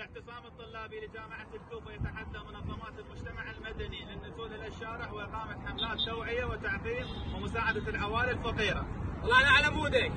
الاعتصام الطلابي لجامعة الكوفة يتحدى منظمات المجتمع المدني للنزول إلى الشارع وإقامة حملات توعية وتعقيم ومساعدة العوائل الفقيرة. الله على عمودك